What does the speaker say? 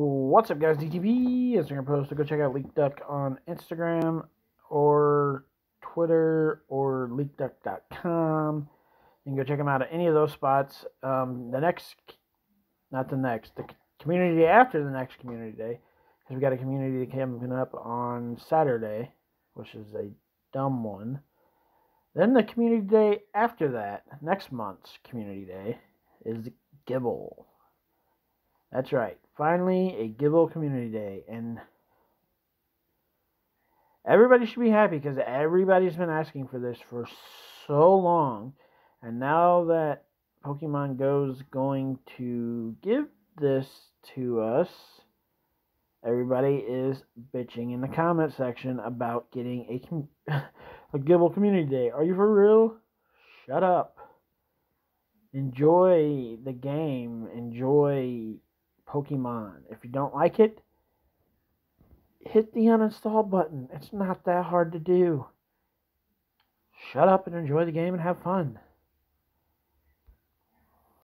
What's up, guys? DTV, Instagram post to go check out LeekDuck on Instagram or Twitter or leekduck.com. You can go check them out at any of those spots. Um, the next, not the next, the community after the next community day, because we got a community coming up on Saturday, which is a dumb one. Then the community day after that, next month's community day, is Gible. That's right. Finally, a Gible Community Day. And everybody should be happy because everybody's been asking for this for so long. And now that Pokemon Go's going to give this to us, everybody is bitching in the comment section about getting a, a Gible Community Day. Are you for real? Shut up. Enjoy the game. Enjoy Pokemon. If you don't like it, hit the uninstall button. It's not that hard to do. Shut up and enjoy the game and have fun.